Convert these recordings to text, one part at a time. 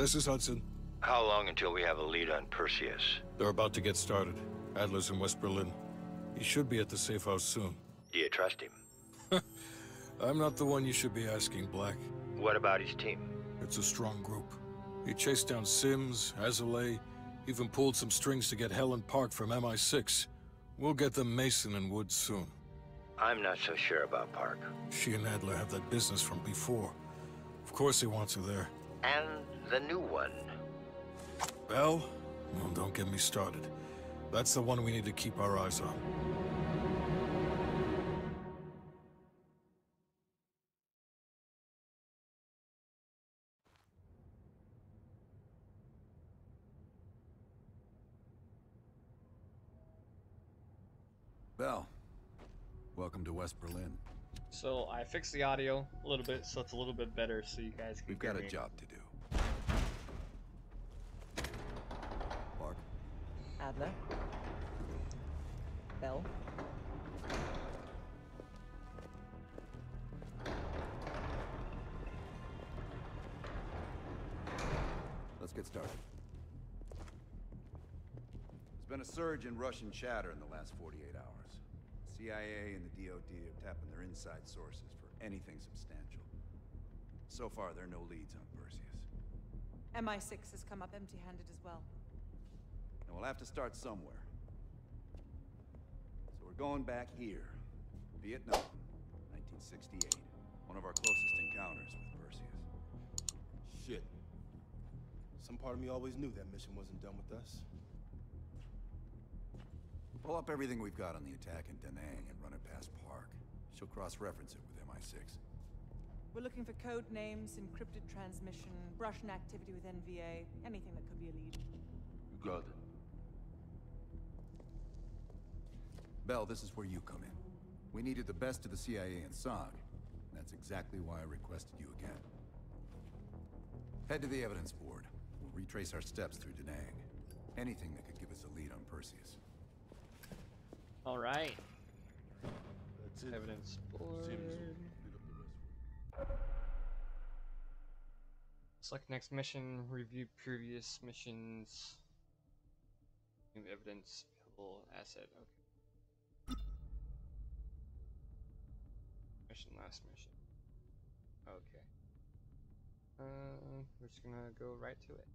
This is Hudson. How long until we have a lead on Perseus? They're about to get started. Adler's in West Berlin. He should be at the safe house soon. Do you trust him? I'm not the one you should be asking, Black. What about his team? It's a strong group. He chased down Sims, Lazar, even pulled some strings to get Helen Park from MI6. We'll get them Mason and Woods soon. I'm not so sure about Park. She and Adler have that business from before. Of course he wants her there. And the new one. Bell? Well, don't get me started. That's the one we need to keep our eyes on. Bell, welcome to West Berlin. So I fixed the audio a little bit so it's a little bit better so you guys can We've hear got a me. job to do. Mark. Adler. Bell. let's get started. There's been a surge in Russian chatter in the last 48 hours. CIA and the DoD are tapping their inside sources for anything substantial. So far, there are no leads on Perseus. MI6 has come up empty-handed as well. And we'll have to start somewhere. So we're going back here. Vietnam, 1968. One of our closest encounters with Perseus. Shit. Some part of me always knew that mission wasn't done with us. Pull up everything we've got on the attack in Da Nang and run it past Park. She'll cross-reference it with MI6. We're looking for code names, encrypted transmission, Russian activity with NVA, anything that could be a lead. You got it. Bell, this is where you come in. We needed the best of the CIA and SOG. That's exactly why I requested you again. Head to the evidence board. We'll retrace our steps through Da Nang. Anything that could give us a lead on Perseus. All right. That's it. Evidence board. Seems we'll pick up the rest. Select next mission. Review previous missions. New evidence. Available asset. Okay. Mission. Last mission. Okay. Uh, we're just gonna go right to it.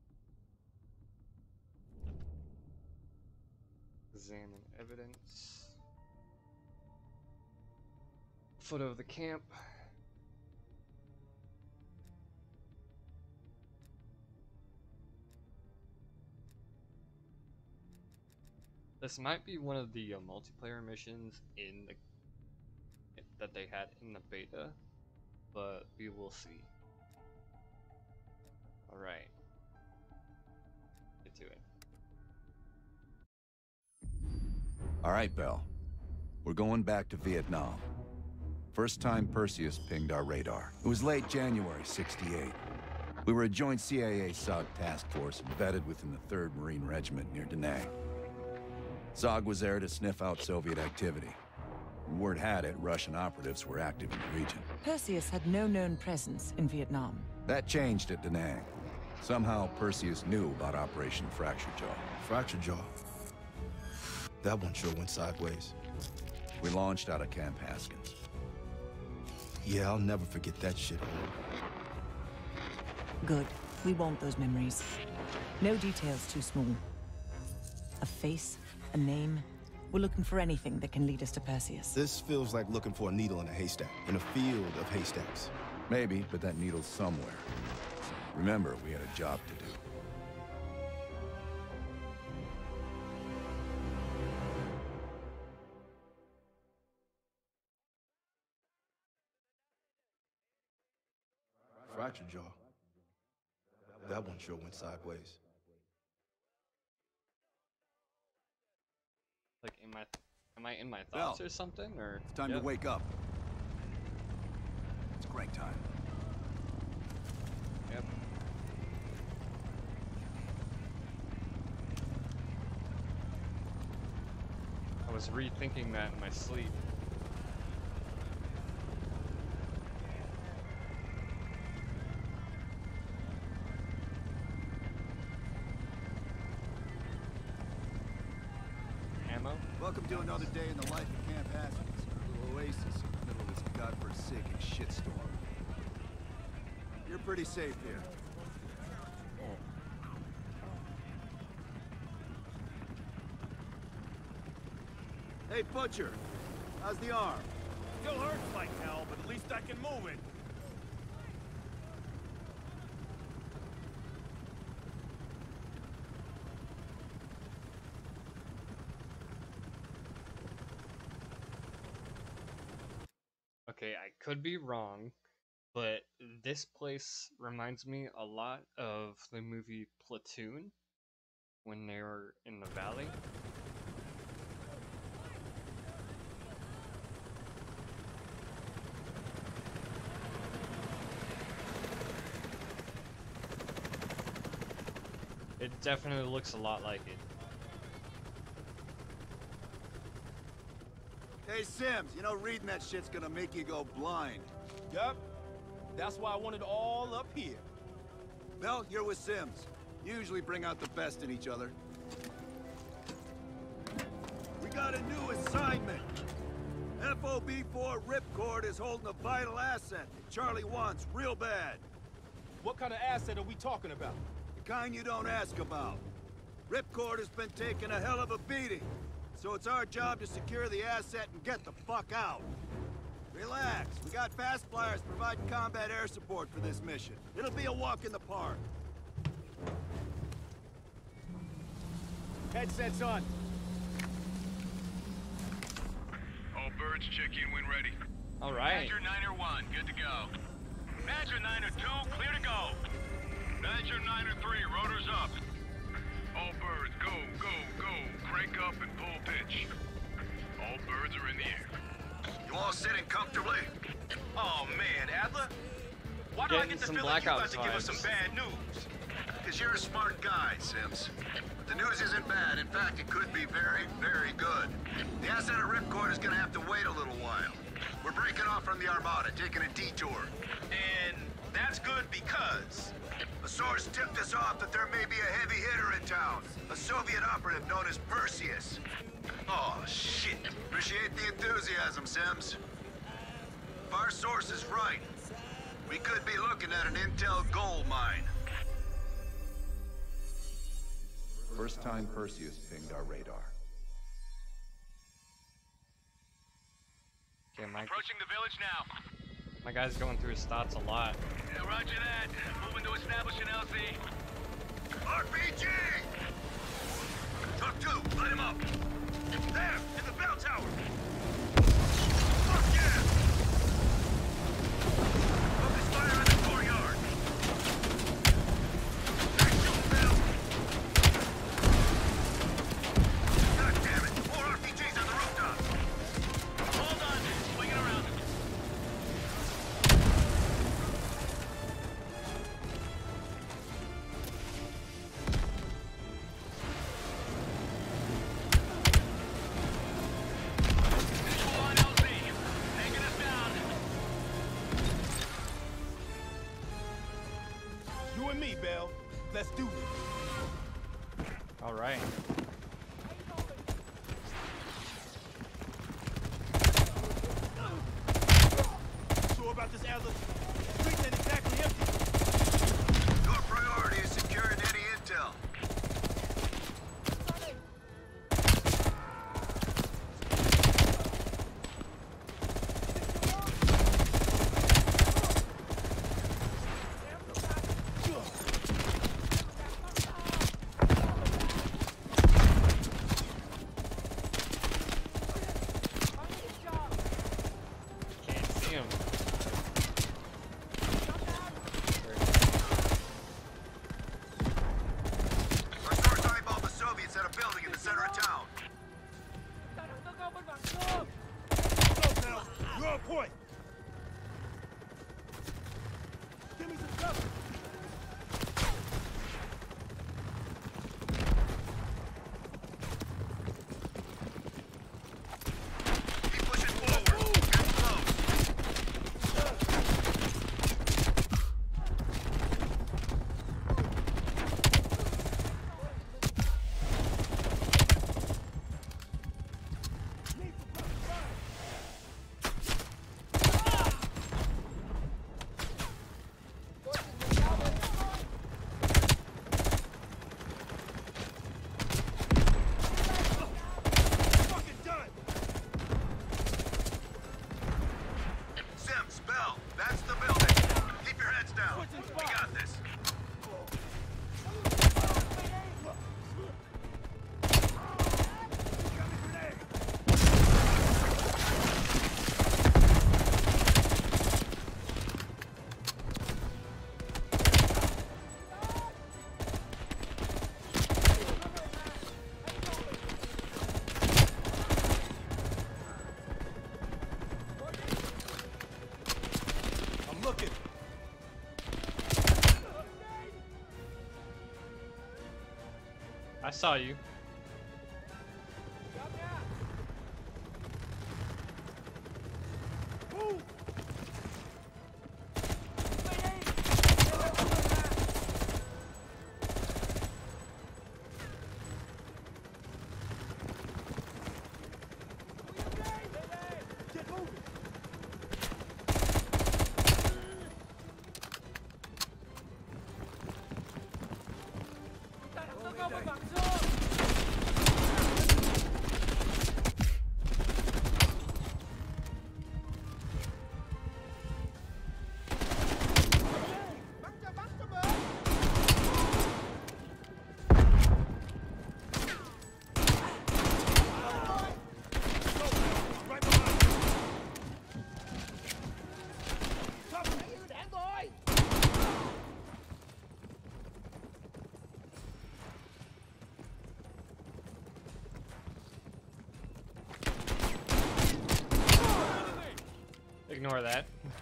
Examine evidence. Photo of the camp. This might be one of the uh, multiplayer missions in the that they had in the beta, but we will see. All right, get to it. All right, Bell. We're going back to Vietnam. First time Perseus pinged our radar. It was late January 68. We were a joint CIA-SOG task force embedded within the 3rd Marine Regiment near Da Nang. SOG was there to sniff out Soviet activity. Word had it, Russian operatives were active in the region. Perseus had no known presence in Vietnam. That changed at Da Nang. Somehow, Perseus knew about Operation Fractured Jaw. Fractured jaw. That one sure went sideways. We launched out of Camp Haskins. Yeah, I'll never forget that shit. Good. We want those memories. No details too small. A face, a name. We're looking for anything that can lead us to Perseus. This feels like looking for a needle in a haystack, in a field of haystacks. Maybe, but that needle's somewhere. Remember, we had a job to do. Fractured jaw. That one sure went sideways. Like, am I, am I in my thoughts Bell. or something, or? It's time Yep. to wake up. It's crank time. Yep. I was rethinking that in my sleep. Pretty safe here. Hey, Butcher. How's the arm? Still hurts like hell, but at least I can move it. Okay, I could be wrong, but this place reminds me a lot of the movie Platoon when they were in the valley. It definitely looks a lot like it. Hey, Sims, you know reading that shit's gonna make you go blind. Yup. That's why I want it all up here. Bell, you're with Sims. You usually bring out the best in each other. We got a new assignment. FOB-4 Ripcord is holding a vital asset that Charlie wants real bad. What kind of asset are we talking about? The kind you don't ask about. Ripcord has been taking a hell of a beating, so it's our job to secure the asset and get the fuck out. Relax, we got fast flyers providing combat air support for this mission. It'll be a walk in the park. Headsets on. All birds check in when ready. Alright. Badger 9 1, good to go. Badger 9 2, clear to go. Badger 9 3, rotors up. All birds, go, go, go. Crank up and pull pitch. All birds are in the air. You all sitting comfortably? Oh man, Adler. Why do I get the feeling you're about to give us some bad news? Because you're a smart guy, Sims. But the news isn't bad. In fact, it could be very, very good. The asset at Ripcord is gonna have to wait a little while. We're breaking off from the Armada, taking a detour. And that's good because... A source tipped us off that there may be a heavy hitter in town. A Soviet operative known as Perseus. Oh, shit. Appreciate the enthusiasm, Sims. If our source is right, we could be looking at an intel gold mine. First time Perseus pinged our radar. Okay, Mike. Approaching the village now. my guy's going through his thoughts a lot. Yeah, roger that. Moving to establish an LZ. RPG! Truck two, light him up! There, in the bell tower! Fuck yeah! Bell. Let's do this. Alright. Sure saw you.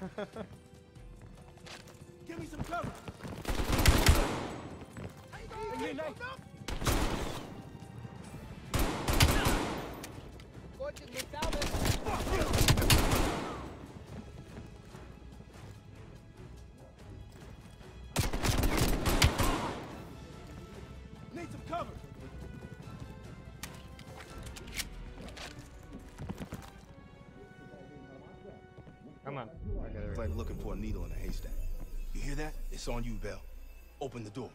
Give me some cover. Need Come on. Okay, there we It's like looking for a needle in a haystack. You hear that? It's on you, Bell. Open the door.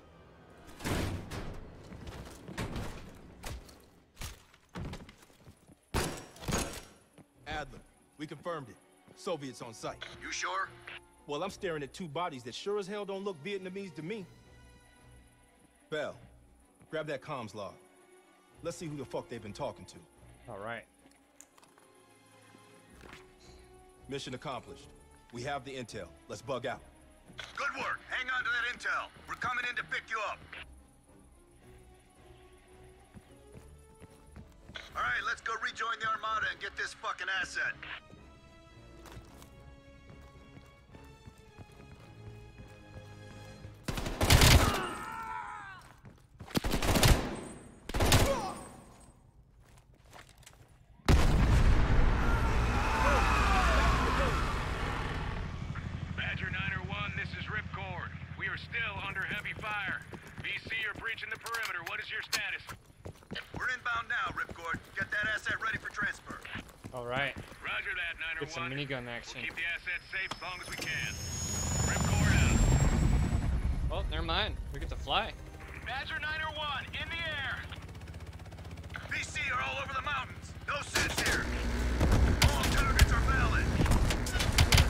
Adler, we confirmed it. Soviets on site. You sure? Well, I'm staring at two bodies that sure as hell don't look Vietnamese to me. Bell, grab that comms log. Let's see who the fuck they've been talking to. All right. Mission accomplished. We have the intel. Let's bug out. Good work. Hang on to that intel. We're coming in to pick you up. All right, let's go rejoin the Armada and get this fucking asset. Minigun action. We'll keep the asset safe as long as we can. Ripcord out. Oh, never mind. We get to fly. Badger 901, in the air. VC are all over the mountains. No sense here. All targets are valid.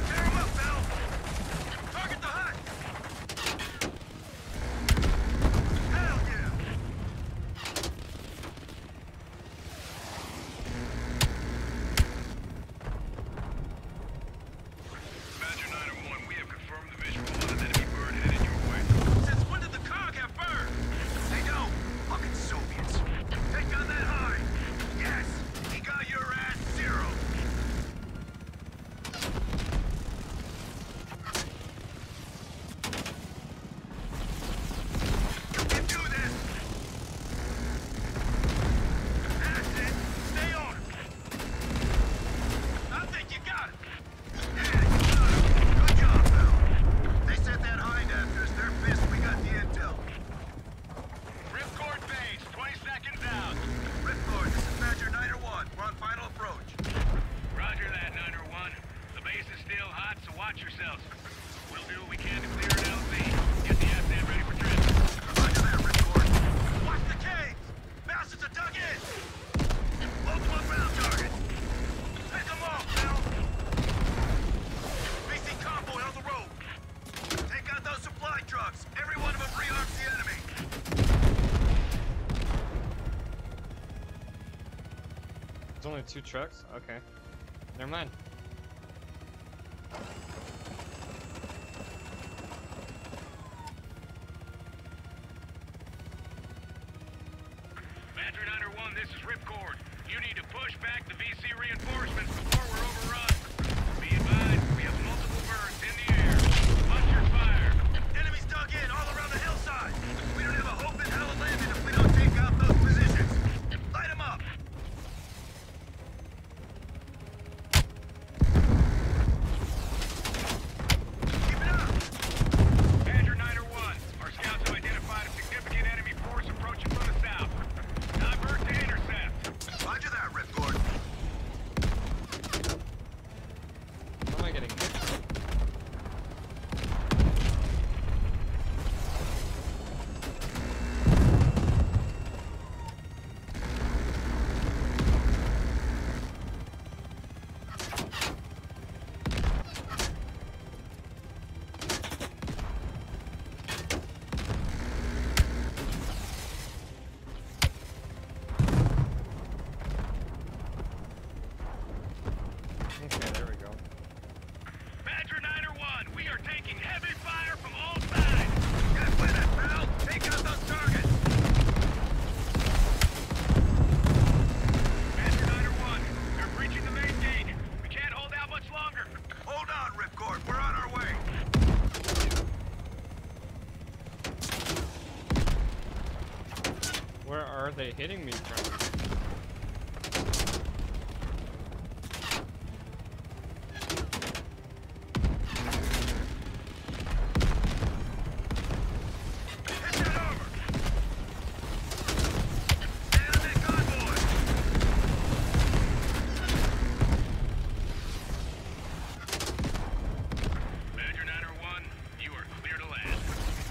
Tear 'em up, Bell. Target the hut. Hell yeah. Badger 901, we have confirmed the visual on an enemy bird headed your way. Since when did the Cong have bird? They don't. Fucking Soviets. Take on that high. Yes, he got your ass zero. You can do this. That's it. Stay on. I think you got it. Yeah, you got it. Good job, Bell. They sent that hind after us. They're pissed we got the intel. Ripcord base, 20 seconds out. Ripcord, this is Badger 901. We're on final approach. Roger that, 901. The base is still hot, so watch yourselves. We'll do what we can to clear an LZ. Get the asset ready for transfer. Roger that, Ripcord. Watch the caves! Bastards are dug in! Multiple ground targets. Pick them off, Bell! VC convoy on the road. Take out those supply trucks. Every one of them rearms the enemy. There's only two trucks? Okay. Never mind. Badger 901, this is Ripcord. You need to push back the VC reinforcements before we're overrun. Be advised, we have multiple birds in the air. Watch your fire. Enemies dug in all around the hillside. We don't have a hope in hell of landing if we don't take out those are they hitting me from? Hit that armor! Stay on that convoy! Badger 901, you are clear to land.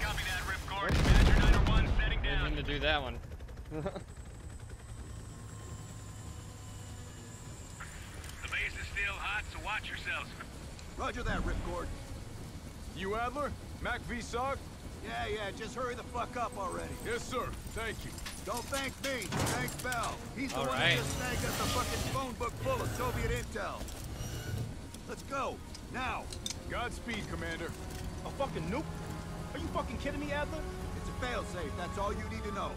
Copy that, Ripcord. Badger 901, setting Didn't down. mean to do that one. The base is still hot, so watch yourselves. Roger that, Ripcord. You Adler? MACV-SOG? Yeah, yeah, just hurry the fuck up already. Yes, sir. Thank you. Don't thank me, thank Bell. He's the All one right. who just snagged us a fucking phone book full of Soviet intel. Let's go, now. Godspeed, Commander. A fucking nuke? Are you fucking kidding me, Adler? It's a failsafe, that's all you need to know.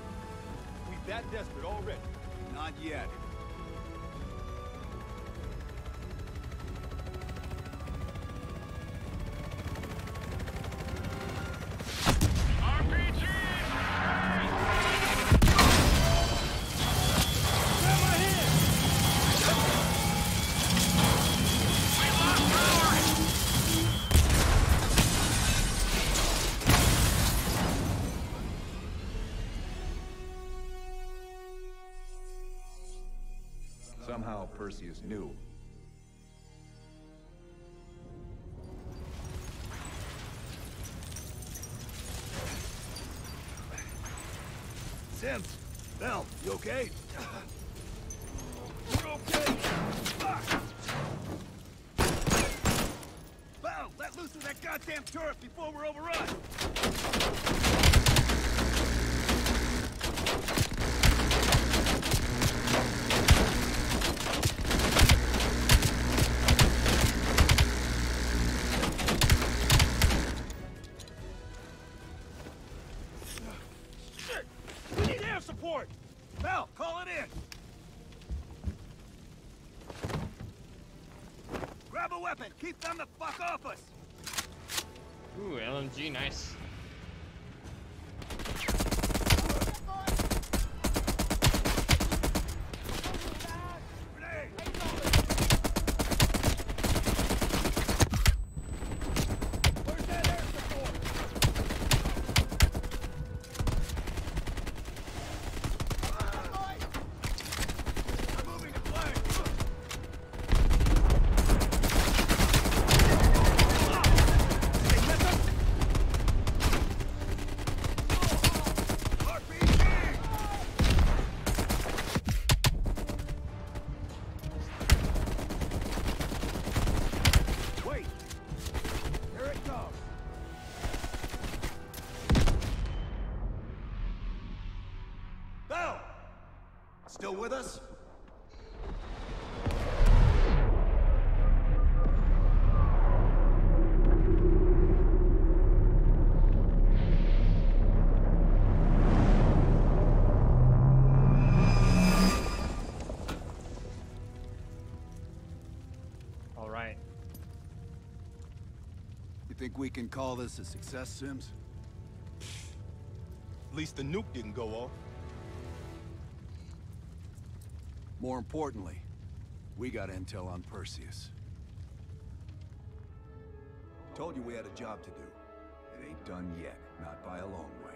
We that desperate already. Not yet. Somehow Perseus knew. A weapon, keep them the fuck off us! Ooh, LMG, nice. Think we can call this a success, Sims? At least the nuke didn't go off. More importantly, we got intel on Perseus. Told you we had a job to do. It ain't done yet, not by a long way.